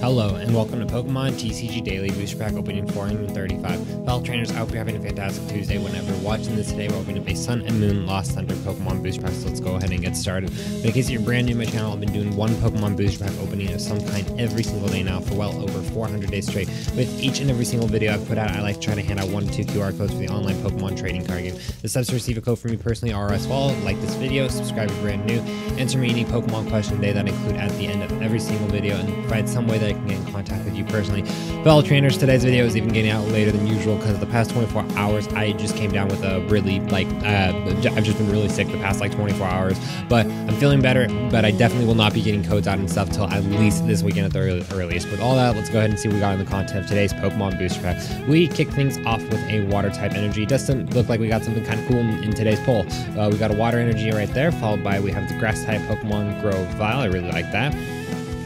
Hello, and welcome to Pokemon TCG Daily Booster Pack opening 435. Fellow trainers, I hope you're having a fantastic Tuesday whenever you're watching this today. We're opening up a Sun and Moon Lost Thunder Pokemon Booster Pack, so let's go ahead and get started. But in case you're brand new to my channel, I've been doing one Pokemon Booster Pack opening of some kind every single day now for well over 400 days straight. With each and every single video I've put out, I like to try to hand out one or two QR codes for the online Pokemon trading card game. The steps to receive a code from me personally are as follows. Like this video, subscribe if you're brand new, answer me any Pokemon question today that I include at the end of every single video, and provide some way that I can get in contact with you personally. Fellow trainers, today's video is even getting out later than usual because the past 24 hours I just came down with a really like uh, I've just been really sick the past like 24 hours, but I'm feeling better. But I definitely will not be getting codes out and stuff till at least this weekend at the earliest. With all that, let's go ahead and see what we got in the content of today's Pokemon Booster Pack. We kick things off with a Water type energy. Doesn't look like we got something kind of cool in, in today's poll. Uh, we got a Water energy right there, followed by we have the Grass type Pokemon Grovyle. I really like that.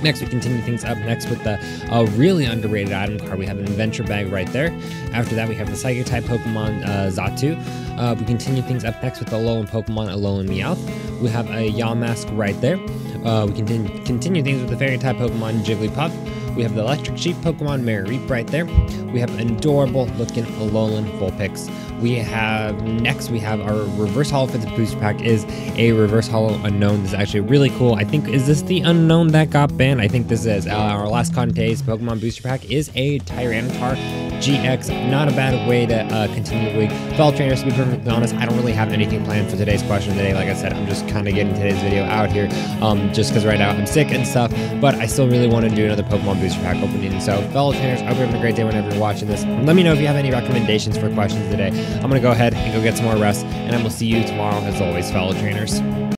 Next, we continue things up next with the uh, really underrated item card. We have an adventure bag right there. After that, we have the Psychic type Pokemon uh, Xatu. Uh, we continue things up next with the Alolan Pokemon Alolan Meowth. We have a Yamask right there. Uh, we continue, continue things with the Fairy type Pokemon Jigglypuff. We have the Electric Sheep Pokemon Mareep right there. We have adorable looking Alolan Vulpix. We have next we have our reverse holo for booster pack is a reverse holo Unown. This is actually really cool. I think is this the Unown that got banned? I think this is uh, our last contest pokemon booster pack is a tyranitar gx not a bad way to uh, continue the week. Fellow trainers to be perfectly honest i don't really have anything planned for today's question today like i said i'm just kind of getting today's video out here um, just because right now i'm sick and stuff but i still really want to do another pokemon booster pack opening. So fellow trainers i hope you're having a great day whenever you're watching this. Let me know if you have any recommendations for questions today. I'm going to go ahead and go get some more rest, and I will see you tomorrow as always, fellow trainers.